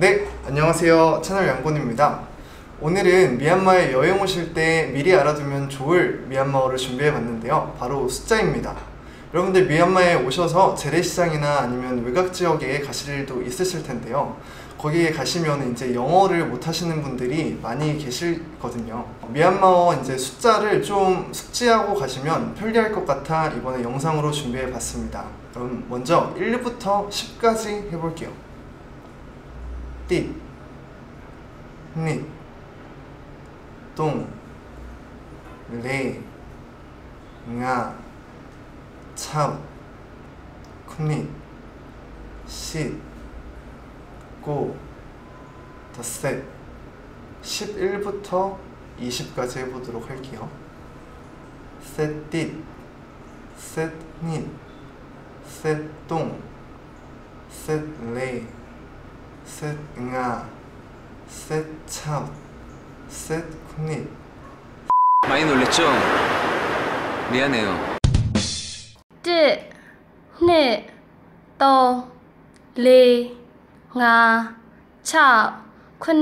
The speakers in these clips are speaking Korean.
네, 안녕하세요. 채널 양곤입니다. 오늘은 미얀마에 여행 오실 때 미리 알아두면 좋을 미얀마어를 준비해 봤는데요. 바로 숫자입니다. 여러분들 미얀마에 오셔서 재래시장이나 아니면 외곽 지역에 가실 일도 있으실 텐데요. 거기에 가시면 이제 영어를 못 하시는 분들이 많이 계시거든요. 미얀마어 이제 숫자를 좀 숙지하고 가시면 편리할 것 같아 이번에 영상으로 준비해 봤습니다. 그럼 먼저 1부터 10까지 해볼게요. 띠, 니, 똥, 레, nga, 차우, 쿤니, 시, 고, 덧셋, 11부터 20까지 해보도록 할게요. 셋띠, 셋니, 셋똥, 셋레, 셋nga, 셋차우, 셋쿤니, 많이 놀랬죠? 미안해요. 1 2 3 4 5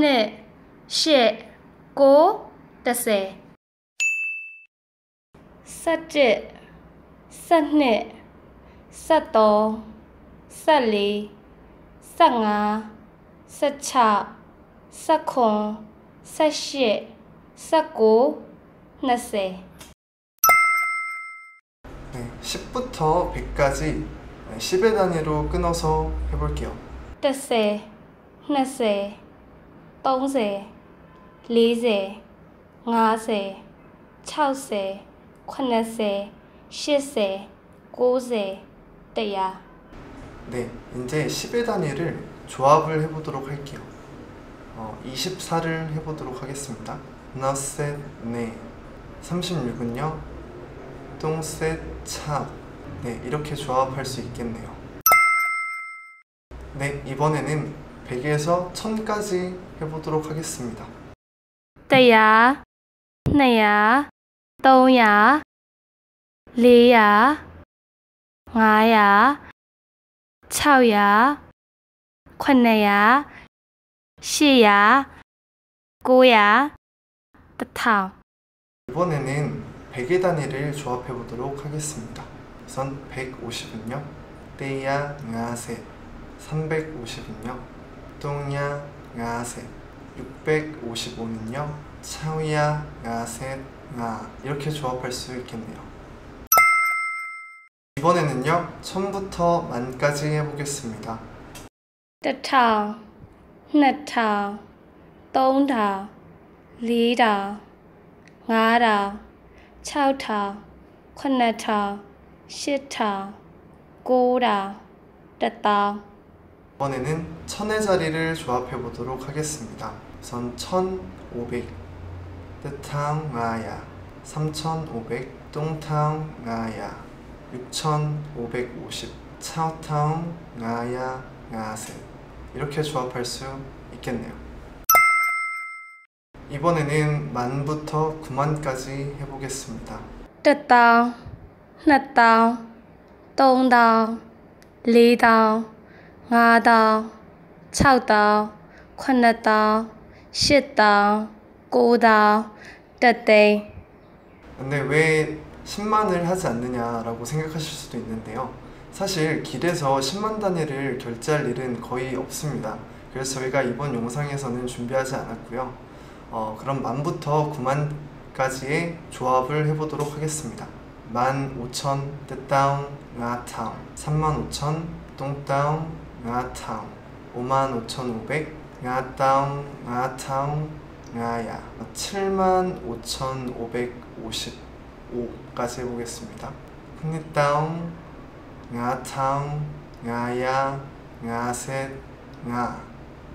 6 9 10 9 10 17 12 13 14 15 16 17 18 19 20 네, 10부터 100까지 10의 단위로 끊어서 해볼게요. 10 20 30 40 50 60 80 80 90 100 네, 이제 10의 단위를 조합을 해보도록 할게요. 어, 24를 해보도록 하겠습니다. 너셋 네 36은요. 똥셋 차 네, 이렇게 조합할 수 있겠네요. 네, 이번에는 100에서 1000까지 해보도록 하겠습니다. 100 200 300 400 500 600 800 800 900 1000 이번에는 100의 단위를 조합해 보도록 하겠습니다. 우선 150은요. 떼야 nga세 350은요. 똥야 nga세 655는요. 차우야 nga세 nga 이렇게 조합할 수 있겠네요. 이번에는요. 1000부터 만까지 해보겠습니다. 1000 2000 3000 4000 5000 6000 8000 8000 9000 1000 이번에는 천의 자리를 조합해 보도록 하겠습니다. 우선 1500 뜨탕 nga야 3500 똥탕 nga야 6550 차오탕 nga야 nga세 이렇게 조합할 수 있겠네요. 이번에는 만부터 9만까지 해보겠습니다. 1000 2000 3000 4000 5000 6000 8000 8000 9000 1000 근데 왜 10만을 하지 않느냐라고 생각하실 수도 있는데요. 사실 길에서 10만 단위를 결제할 일은 거의 없습니다. 그래서 저희가 이번 영상에서는 준비하지 않았고요. 어, 그럼 만부터 9만까지의 조합을 해보도록 하겠습니다. 만 5천 뜨다운 나타운 3만 5천 똥다운 나타운 5만 5천 5백 나다운 나타운 나야 7만 5천 555까지 해보겠습니다. 흑리다운 나타운 나야 나셋 나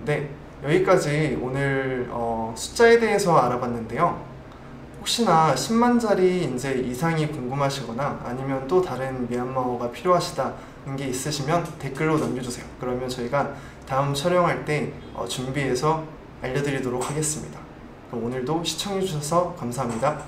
네, 여기까지 오늘 어, 숫자에 대해서 알아봤는데요. 혹시나 10만짜리 이제 이상이 궁금하시거나 아니면 또 다른 미얀마어가 필요하시다는 게 있으시면 댓글로 남겨주세요. 그러면 저희가 다음 촬영할 때 어, 준비해서 알려드리도록 하겠습니다. 그럼 오늘도 시청해주셔서 감사합니다.